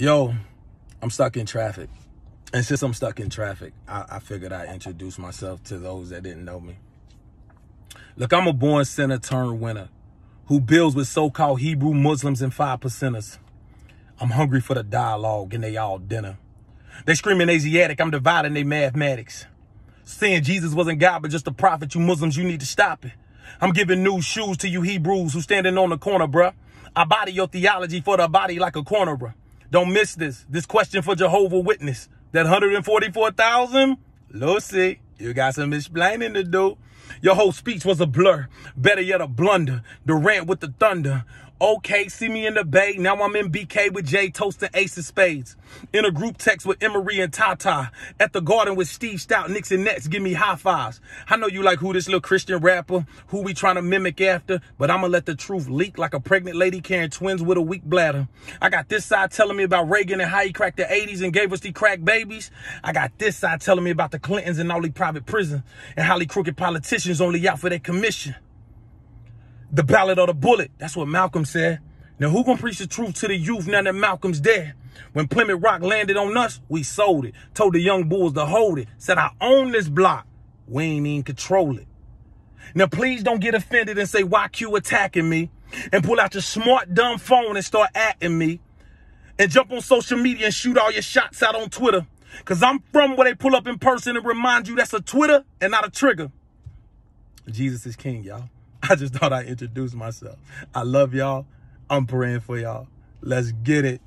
Yo, I'm stuck in traffic. And since I'm stuck in traffic, I, I figured I'd introduce myself to those that didn't know me. Look, I'm a born sinner turned winner who builds with so-called Hebrew Muslims and five percenters. I'm hungry for the dialogue and they all dinner. They screaming Asiatic, I'm dividing they mathematics. Saying Jesus wasn't God, but just a prophet. You Muslims, you need to stop it. I'm giving new shoes to you Hebrews who standing on the corner, bruh. I body your theology for the body like a corner, bruh. Don't miss this. This question for Jehovah Witness. That 144,000? Lucy, you got some explaining to do. Your whole speech was a blur. Better yet, a blunder. The rant with the thunder. Okay, see me in the bay. Now I'm in BK with Jay toasting Ace of Spades. In a group text with Emery and Tata. At the garden with Steve Stoute, Knicks and Nets. Give me high fives. I know you like who this little Christian rapper, who we trying to mimic after, but I'm gonna let the truth leak like a pregnant lady carrying twins with a weak bladder. I got this side telling me about Reagan and how he cracked the 80s and gave us the crack babies. I got this side telling me about the Clintons and all the private prison and how the crooked politicians only out for their commission the ballot or the bullet. That's what Malcolm said. Now, who gonna preach the truth to the youth now that Malcolm's dead? When Plymouth Rock landed on us, we sold it. Told the young bulls to hold it. Said, I own this block. We ain't even control it. Now, please don't get offended and say, why Q attacking me? And pull out your smart, dumb phone and start acting me. And jump on social media and shoot all your shots out on Twitter. Because I'm from where they pull up in person and remind you that's a Twitter and not a trigger. Jesus is king, y'all. I just thought I'd introduce myself. I love y'all. I'm praying for y'all. Let's get it.